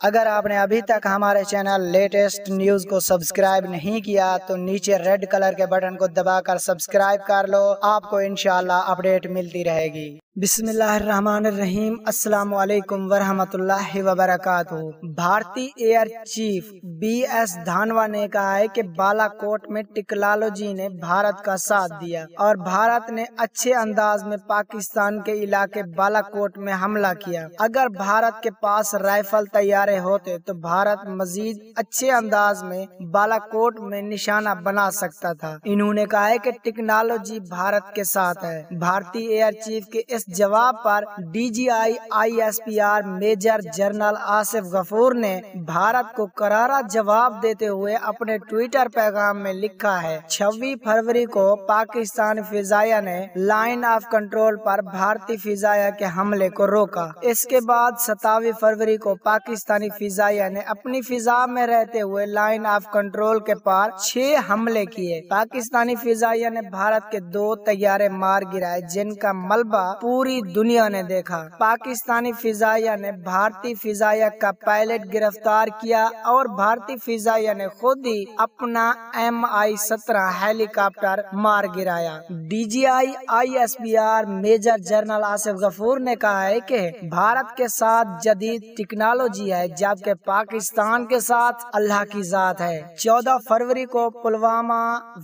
अगर आपने अभी तक हमारे चैनल लेटेस्ट न्यूज़ को सब्सक्राइब नहीं किया तो नीचे रेड कलर के बटन को दबाकर सब्सक्राइब कर लो। आपको इनशाला अपडेट मिलती रहेगी। बिस्मिल्लाहिर्रहमानिर्रहीम। अस्सलाम वालेकुम वरहमतुल्लाहि वबरकातुहू। भारतीय air chief B S Dhanoa ने कहा है कि बालाकोट में टेक्नोलॉजी ने भारत का साथ दिया और भारत ने अच्छे अंदाज में पाकिस्तान के इलाके बालाकोट में हमला किया। अगर भारत के पास राइफल तैयार होते तो भारत मजीद अच्छे अंदाज में बालाकोट में निशाना बना सकता था। इन्होंने कहा है कि टेक्नोलॉजी भारत के साथ है। भारतीय एयर चीफ के इस जवाब पर DGI, ISPR major general Asif Ghafoor ने भारत को करारा जवाब देते हुए अपने ट्विटर पैगाम में लिखा है, छब्बीस फरवरी को पाकिस्तान फिजाया ने लाइन ऑफ़ कंट्रोल पर भारतीय फिजाया के हमले को रोका। इसके बाद सतावी फरवरी को पाकिस्तानी फिजाइया ने अपनी फिजा में रहते हुए लाइन ऑफ़ कंट्रोल के पार छह हमले किए। पाकिस्तानी फिजाइया ने भारत के दो तैयारे मार गिराए, जिनका मलबा पूरी दुनिया ने देखा। पाकिस्तानी फिजाइया ने भारतीय फिजाइया का पायलट गिरफ़्तार किया और भारतीय फिजाइया ने खुद ही अपना एम आई सत्रह हेलीकॉप्टर मार गिराया। D G I I S B R, major general Asif Ghafoor ने कहा है कि भारत के साथ जदीद टेक्नोलॉजी है, जबकि पाकिस्तान के साथ अल्लाह की जात है। चौदह फरवरी को पुलवामा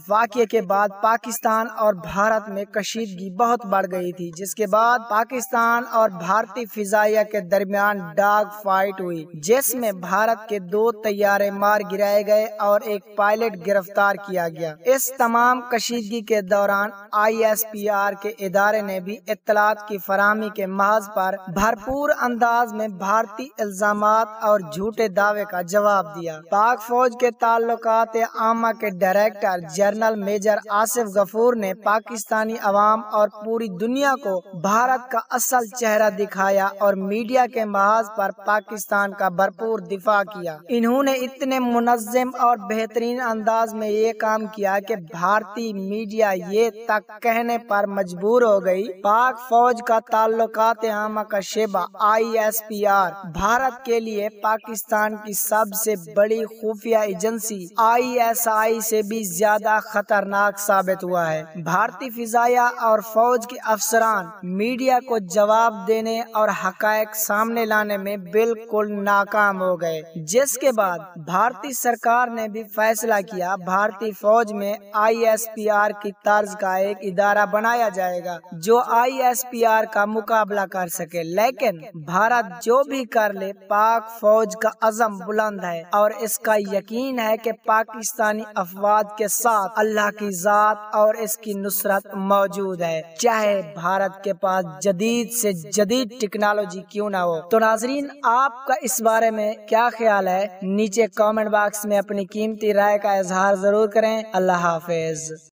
वाक्य के बाद पाकिस्तान और भारत में कशीदगी बहुत बढ़ गई थी, जिसके बाद पाकिस्तान और भारतीय फिजाइया के दरमियान डाग फाइट हुई, जिसमें भारत के दो तैयारे मार गिराए गए और एक पायलट गिरफ़्तार किया गया। इस तमाम कशीदगी के दौरान आईएसपीआर के इदारे ने भी इतलात की फरामी के महज पर भरपूर अंदाज में भारतीय इल्ज़ाम और झूठे दावे का जवाब दिया। पाक फौज के ताल्लुकात आमा के director general major Asif Ghafoor ने पाकिस्तानी अवाम और पूरी दुनिया को भारत का असल चेहरा दिखाया और मीडिया के महाज पर पाकिस्तान का भरपूर दिफा किया। इन्होंने इतने मुनजम और बेहतरीन अंदाज में ये काम किया कि भारतीय मीडिया ये तक कहने पर मजबूर हो गई। पाक फौज का ताल्लुकात आमा का Sheba, I S P R, Bharat के लिए पाकिस्तान की सबसे बड़ी खुफिया एजेंसी आईएसआई से भी ज़्यादा खतरनाक साबित हुआ है। भारतीय फिजाया और फौज के अफसरान मीडिया को जवाब देने और हकायक सामने लाने में बिल्कुल नाकाम हो गए। जिसके बाद भारतीय सरकार ने भी फैसला किया, भारतीय फौज में आईएसपीआर की तर्ज का एक इदारा बनाया जाएगा, जो आईएसपीआर का मुकाबला कर सके। लेकिन भारत जो भी कर ले, पाक फौज का अजम बुलंद है और इसका यकीन है कि पाकिस्तानी अफवाद के साथ अल्लाह की जात और इसकी नुसरत मौजूद है। चाहे भारत के पास जदीद से जदीद टेक्नोलॉजी क्यों ना हो? तो नाजरीन, आपका इस बारे में क्या ख्याल है? नीचे कमेंट बॉक्स में अपनी कीमती राय का इजहार ज़रूर करें। अल्लाह हाफिज।